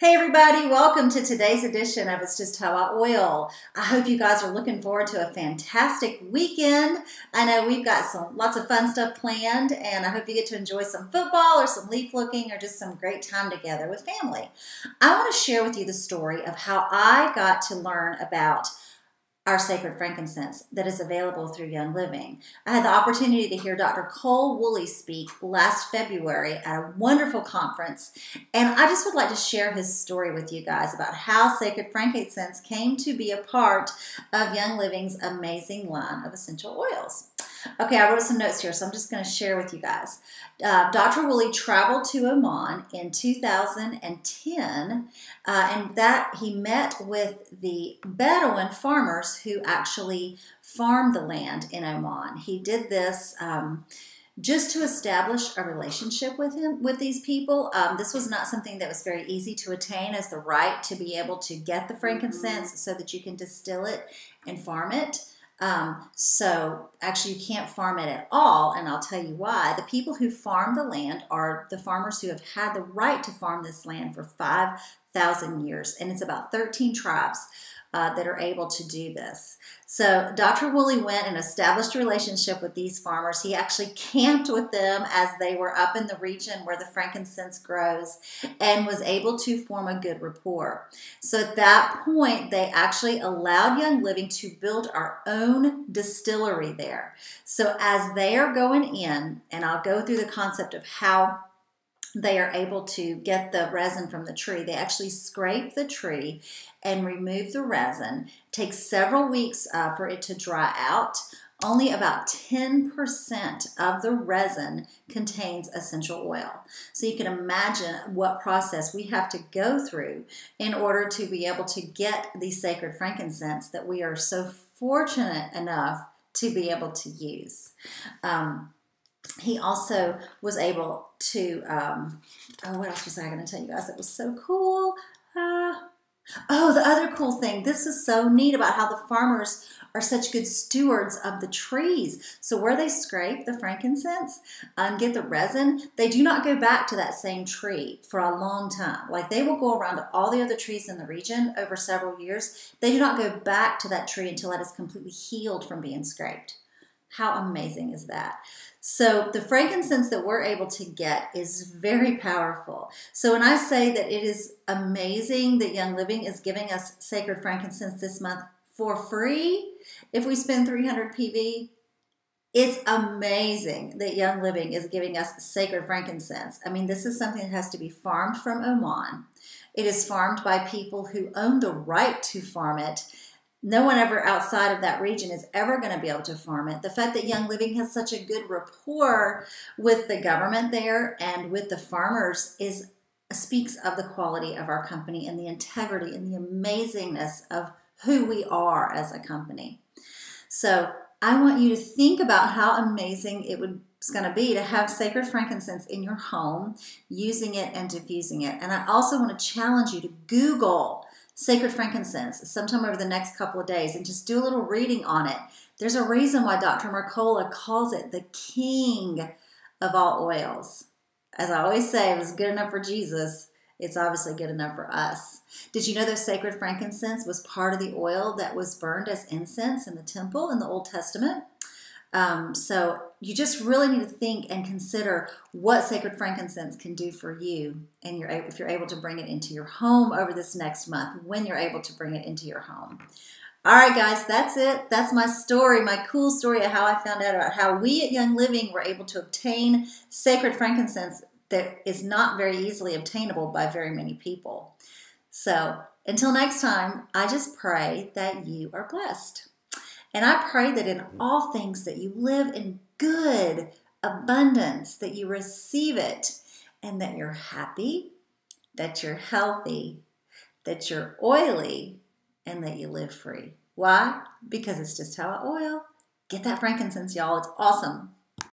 Hey everybody, welcome to today's edition of It's Just How I Oil. I hope you guys are looking forward to a fantastic weekend. I know we've got some lots of fun stuff planned and I hope you get to enjoy some football or some leaf looking or just some great time together with family. I want to share with you the story of how I got to learn about our sacred frankincense that is available through Young Living. I had the opportunity to hear Dr. Cole Woolley speak last February at a wonderful conference, and I just would like to share his story with you guys about how sacred frankincense came to be a part of Young Living's amazing line of essential oils. Okay, I wrote some notes here, so I'm just going to share with you guys. Uh, Dr. Woolley traveled to Oman in 2010, uh, and that he met with the Bedouin farmers who actually farmed the land in Oman. He did this. Um, just to establish a relationship with him with these people um, this was not something that was very easy to attain as the right to be able to get the frankincense mm-hmm. so that you can distill it and farm it um, so actually, you can't farm it at all, and I'll tell you why. The people who farm the land are the farmers who have had the right to farm this land for 5,000 years, and it's about 13 tribes uh, that are able to do this. So Dr. Woolley went and established a relationship with these farmers. He actually camped with them as they were up in the region where the frankincense grows and was able to form a good rapport. So at that point, they actually allowed Young Living to build our own distillery there. So as they are going in, and I'll go through the concept of how they are able to get the resin from the tree. They actually scrape the tree and remove the resin. It takes several weeks uh, for it to dry out. Only about 10% of the resin contains essential oil. So you can imagine what process we have to go through in order to be able to get the sacred frankincense that we are so fortunate enough to be able to use. Um, he also was able to, um, oh, what else was I going to tell you guys? It was so cool. Uh, oh, the other cool thing. This is so neat about how the farmers are such good stewards of the trees. So where they scrape the frankincense and get the resin, they do not go back to that same tree for a long time. Like they will go around to all the other trees in the region over several years. They do not go back to that tree until it is completely healed from being scraped. How amazing is that? So, the frankincense that we're able to get is very powerful. So, when I say that it is amazing that Young Living is giving us sacred frankincense this month for free, if we spend 300 PV, it's amazing that Young Living is giving us sacred frankincense. I mean, this is something that has to be farmed from Oman. It is farmed by people who own the right to farm it no one ever outside of that region is ever going to be able to farm it. The fact that Young Living has such a good rapport with the government there and with the farmers is speaks of the quality of our company and the integrity and the amazingness of who we are as a company. So I want you to think about how amazing it would it's going to be to have sacred frankincense in your home, using it and diffusing it. And I also want to challenge you to Google sacred frankincense sometime over the next couple of days and just do a little reading on it. There's a reason why Dr. Mercola calls it the king of all oils. As I always say, if it's good enough for Jesus, it's obviously good enough for us. Did you know that sacred frankincense was part of the oil that was burned as incense in the temple in the Old Testament? Um, so you just really need to think and consider what sacred frankincense can do for you, and you're if you're able to bring it into your home over this next month, when you're able to bring it into your home. All right, guys, that's it. That's my story, my cool story of how I found out about how we at Young Living were able to obtain sacred frankincense that is not very easily obtainable by very many people. So until next time, I just pray that you are blessed. And I pray that in all things that you live in good abundance, that you receive it, and that you're happy, that you're healthy, that you're oily, and that you live free. Why? Because it's just how I oil. Get that frankincense, y'all. It's awesome.